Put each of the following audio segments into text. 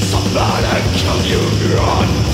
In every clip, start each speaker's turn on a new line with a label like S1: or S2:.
S1: Somebody kill you, run!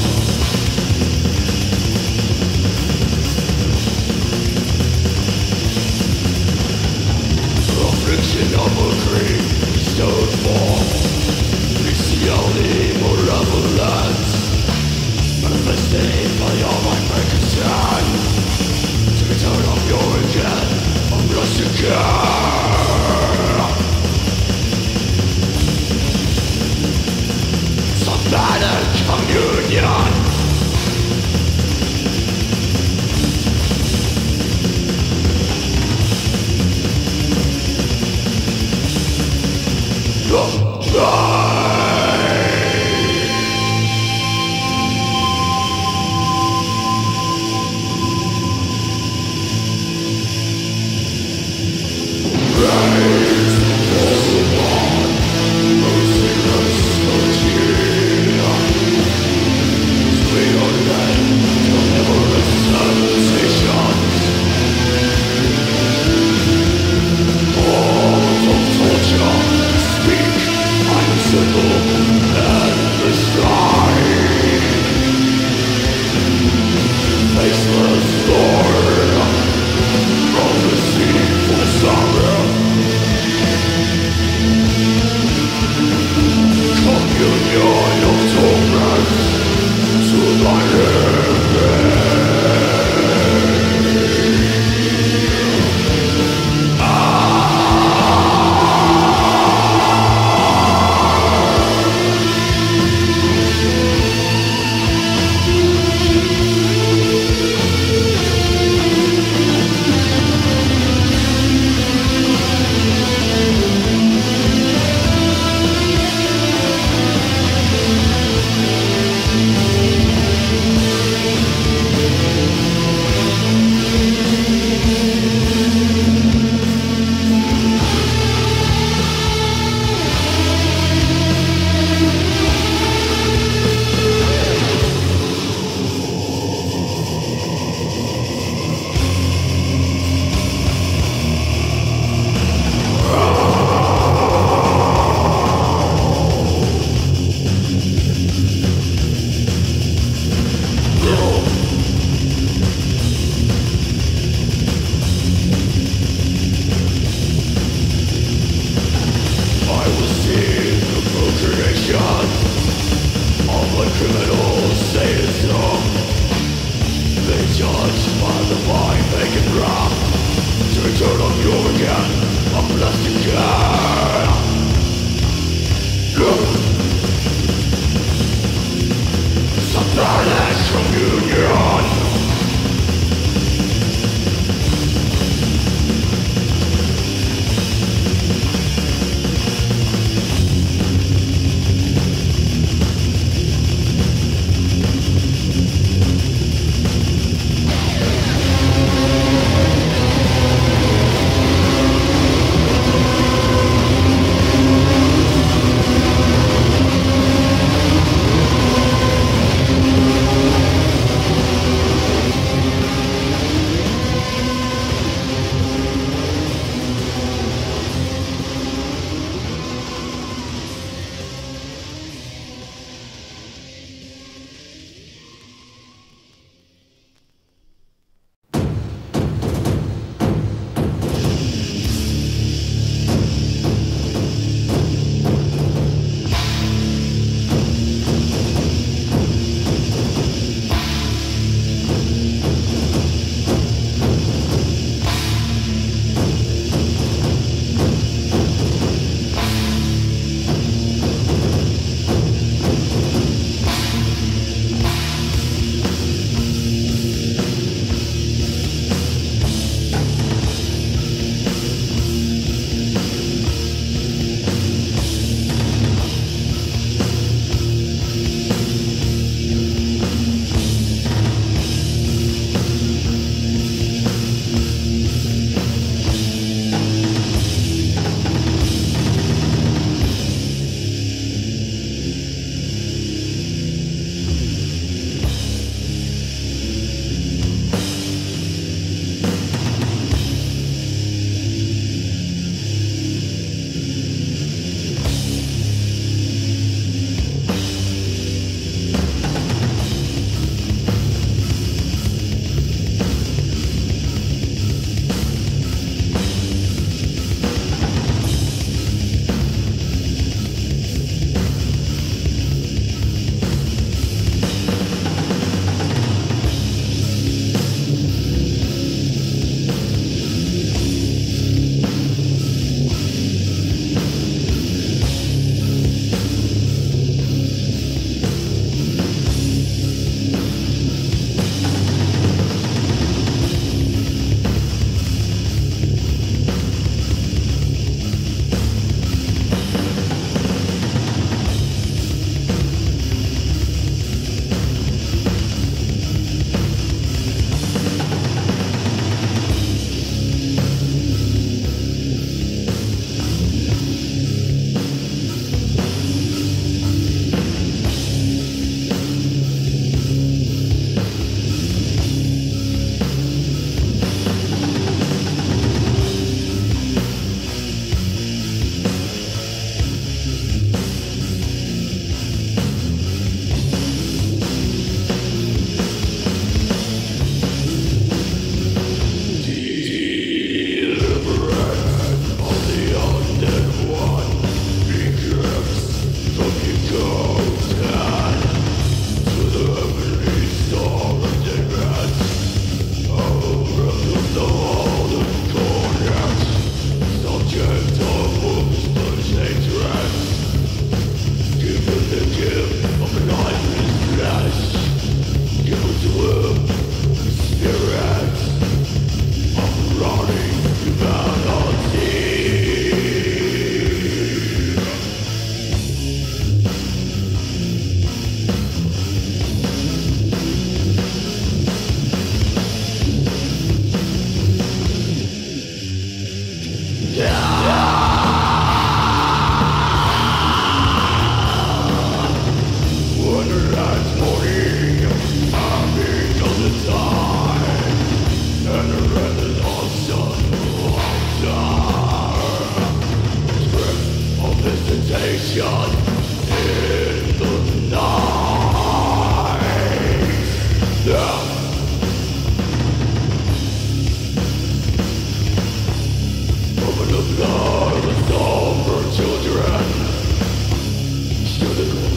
S1: Thank you.